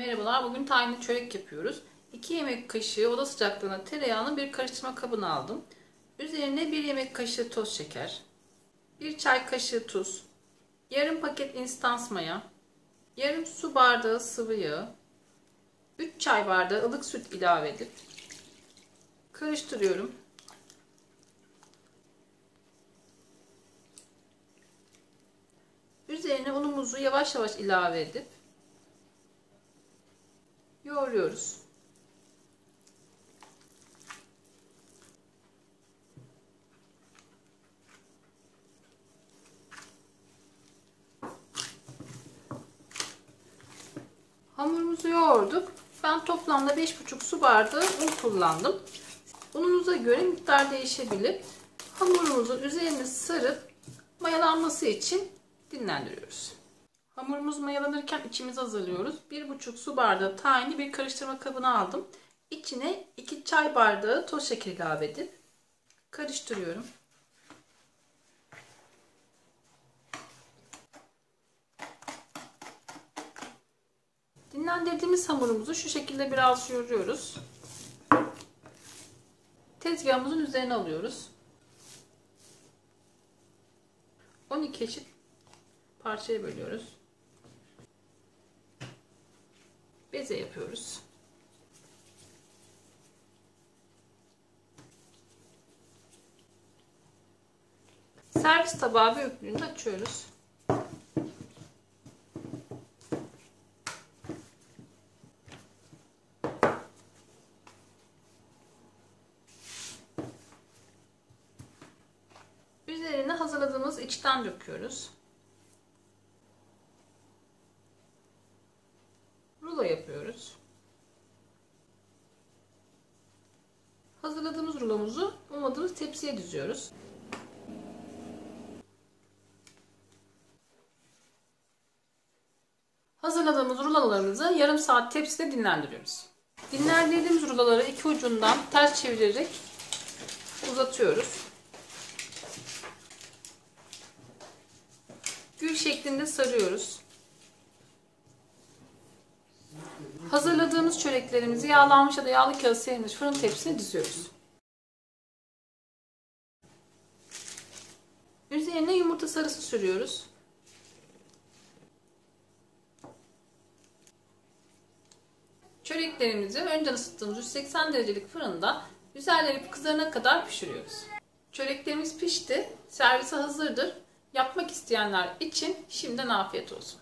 Merhabalar, bugün tahinli çörek yapıyoruz. 2 yemek kaşığı oda sıcaklığına tereyağını bir karıştırma kabına aldım. Üzerine 1 yemek kaşığı toz şeker, 1 çay kaşığı tuz, yarım paket instans maya, yarım su bardağı sıvı yağ, 3 çay bardağı ılık süt ilave edip karıştırıyorum. Üzerine unumuzu yavaş yavaş ilave edip yoğuruyoruz. Hamurumuzu yoğurduk. Ben toplamda 5,5 su bardağı un kullandım. Ununuza göre miktar değişebilir. Hamurumuzu üzerine sarıp mayalanması için dinlendiriyoruz. Hamurumuz mayalanırken içimizi hazırlıyoruz. 1,5 su bardağı tahinli bir karıştırma kabına aldım. İçine 2 çay bardağı toz şeker ilave edip karıştırıyorum. Dinlendirdiğimiz hamurumuzu şu şekilde biraz yoğuruyoruz. Tezgahımızın üzerine alıyoruz. 12 eşit parçaya bölüyoruz. Beze yapıyoruz. Servis tabağı büyüklüğünde açıyoruz. Üzerine hazırladığımız içten döküyoruz. Rulo yapıyoruz. Hazırladığımız rulomuzu ummadığımız tepsiye diziyoruz. Hazırladığımız rulolarımızı yarım saat tepside dinlendiriyoruz. Dinlendirdiğimiz ruloları iki ucundan ters çevirerek uzatıyoruz. Gül şeklinde sarıyoruz. Hazırladığımız çöreklerimizi yağlanmış ya da yağlı kağıt serilmiş fırın tepsisine diziyoruz. Üzerine yumurta sarısı sürüyoruz. Çöreklerimizi önceden ısıttığımız 180 derecelik fırında üzerleri kızarana kadar pişiriyoruz. Çöreklerimiz pişti. Servise hazırdır. Yapmak isteyenler için şimdiden afiyet olsun.